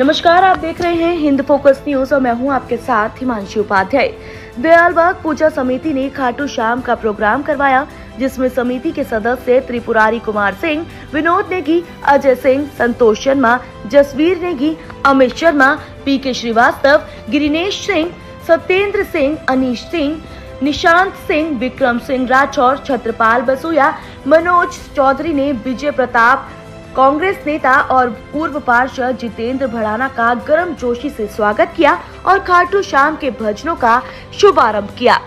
नमस्कार, आप देख रहे हैं हिंद फोकस न्यूज़ और मैं हूँ आपके साथ हिमांशु उपाध्याय। दयालबाग पूजा समिति ने खाटू श्याम का प्रोग्राम करवाया, जिसमें समिति के सदस्य त्रिपुरारी कुमार सिंह, विनोद नेगी, अजय सिंह, संतोष शर्मा, जसवीर नेगी, अमित शर्मा, पी के श्रीवास्तव, गिरीनेश सिंह, सत्येंद्र सिंह, अनिश सिंह, निशांत सिंह, विक्रम सिंह राठौर, छत्रपाल बसुया, मनोज चौधरी ने विजय प्रताप कांग्रेस नेता और पूर्व पार्षद जितेंद्र भड़ाना का गर्म जोशी से स्वागत किया और खाटू श्याम के भजनों का शुभारंभ किया।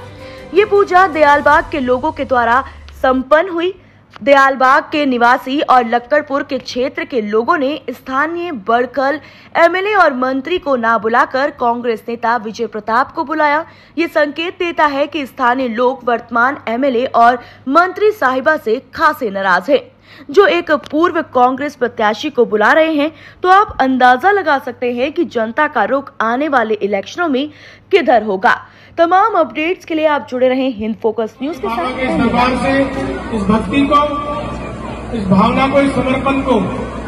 ये पूजा दयालबाग के लोगों के द्वारा संपन्न हुई। दयालबाग के निवासी और लक्कड़पुर के क्षेत्र के लोगों ने स्थानीय बड़कल एमएलए और मंत्री को ना बुलाकर कांग्रेस नेता विजय प्रताप को बुलाया। ये संकेत देता है कि स्थानीय लोग वर्तमान एमएलए और मंत्री साहिबा से खासे नाराज़ हैं। जो एक पूर्व कांग्रेस प्रत्याशी को बुला रहे हैं तो आप अंदाज़ा लगा सकते हैं कि जनता का रुख आने वाले इलेक्शनों में किधर होगा। तमाम अपडेट्स के लिए आप जुड़े रहें हिंद फोकस न्यूज़ के साथ। के इस दरबार से इस भक्ति को, इस भावना को, इस समर्पण को,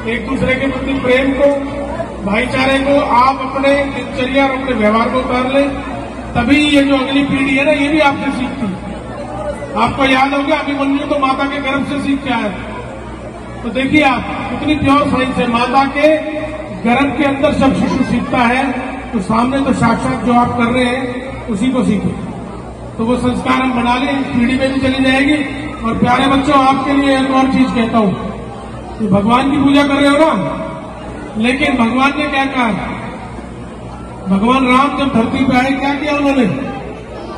एक दूसरे के प्रति प्रेम को, भाईचारे को आप अपने दिनचर्या और अपने व्यवहार को उतार लें, तभी ये जो अगली पीढ़ी है ना, ये भी आपसे सीखती। आपको याद होगा, अभिमन्यु तो माता के गर्भ से सीख के आया तो देखिए आप, कितनी प्योर साइंस है। माता के गर्भ के अंदर जब शिशु सीखता है तो सामने तो साक्षात जो आप कर रहे हैं, उसी को सीखे। तो वो संस्कार हम बना लें, पीढ़ी में भी चली जाएगी। और प्यारे बच्चों, आपके लिए एक और चीज़ कहता हूँ। कि भगवान की पूजा कर रहे हो ना? लेकिन भगवान ने क्या कहा? भगवान राम जब धरती पर आए, क्या किया उन्होंने?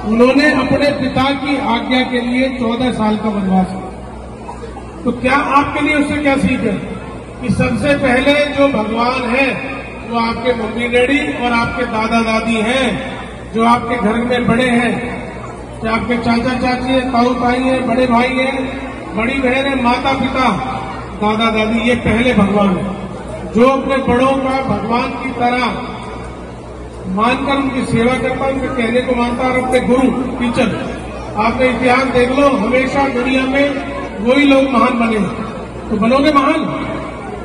उन्होंने अपने पिता की आज्ञा के लिए चौदह साल का वनवास किया। तो क्या आपके लिए उससे क्या सीख है? कि सबसे पहले जो भगवान है, वो आपके मम्मी डैडी और आपके दादा दादी हैं, जो आपके घर में बड़े हैं। चाहे आपके चाचा चाची है ताऊ ताई है, बड़े भाई हैं, बड़ी बहन है, माता पिता, दादा दादी, ये पहले भगवान है। जो अपने बड़ों का भगवान की तरह मानकर उनकी सेवा करता उनके कहने को मानता और अपने गुरु, टीचर आपने इतिहास देख लो, हमेशा दुनिया में वही लोग महान बने। तो बनोगे महान?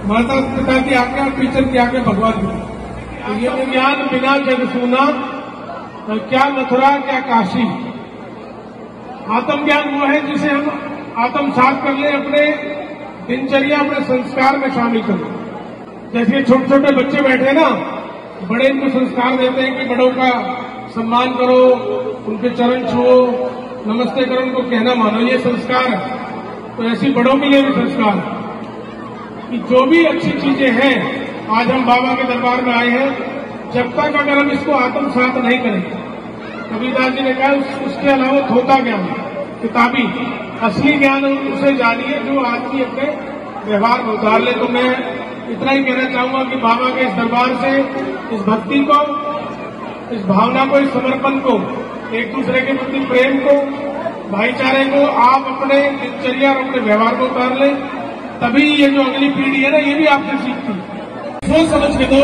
माता पिता की आज्ञा टीचर की आज्ञा भगवान की। तो ये ज्ञान बिना जग सुना तो क्या मथुरा, क्या काशी? आत्मज्ञान वो है जिसे हम आत्म आत्मसात कर ले, अपने दिनचर्या, अपने संस्कार में शामिल कर। जैसे छोटे छोटे बच्चे बैठे ना, बड़े इनको संस्कार देते हैं कि बड़ों का सम्मान करो, उनके चरण छुओ, नमस्ते करो, उनको कहना मानो। ये संस्कार है तो ऐसी बड़ों के लिए भी संस्कार। कि जो भी अच्छी चीज़ें हैं आज हम बाबा के दरबार में आए हैं जब तक अगर हम इसको आत्मसात नहीं करेंगे कबीरदास जी ने कहा उस, उसके अलावा धोता ज्ञान किताबी। असली ज्ञान उसे जानिए जो आदमी अपने व्यवहार में उतार ले। तो मैं इतना ही कहना चाहूँगा कि बाबा के इस दरबार से इस भक्ति को इस भावना को इस समर्पण को एक दूसरे के प्रति प्रेम को भाईचारे को आप अपने दिनचर्या और अपने व्यवहार को उतार लें तभी ये जो अगली पीढ़ी है ना ये भी आपसे सीखती है। सोच समझ के दो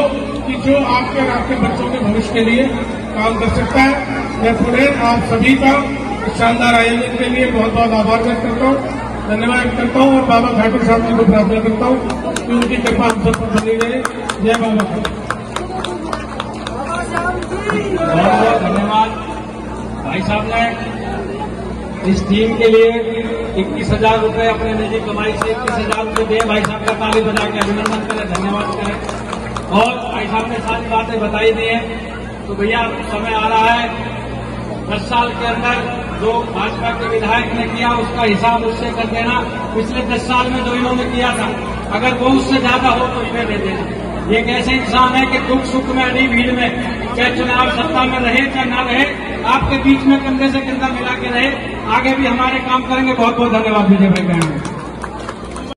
कि जो आपके और आपके बच्चों के भविष्य के लिए काम कर सकता है। मैं पुनः आप सभी का शानदार आयोजन के लिए बहुत बहुत आभार व्यक्त करता हूँ। धन्यवाद करता हूँ और बाबा खाटू साहब जी को प्रार्थना करता हूँ कि उनकी कृपा हम सब पर बनी रहे। जय बाबा बहुत बहुत धन्यवाद। भाई साहब ने इस टीम के लिए इक्कीस हज़ार रुपये अपने निजी कमाई से इक्कीस हज़ार रुपये दिए भाई साहब का ताली बजा के अभिनंदन करें, धन्यवाद करें। और भाई साहब ने सारी बातें बताई दी हैं। तो भैया, समय आ रहा है। दस साल के अंदर जो भाजपा के विधायक ने किया, उसका हिसाब उससे कर देना। पिछले दस साल में जो इन्होंने किया था, अगर वो उससे ज़्यादा हो तो इन्हें दे देना। ये एक ऐसे इंसान है कि दुख सुख में अड़ी भीड़ में, चाहे चुनाव सत्ता में रहे चाहे ना रहे आपके बीच में कंधे से कंधा मिला के रहे, आगे भी हमारे काम करेंगे। बहुत बहुत धन्यवाद, विजय भाई बहन।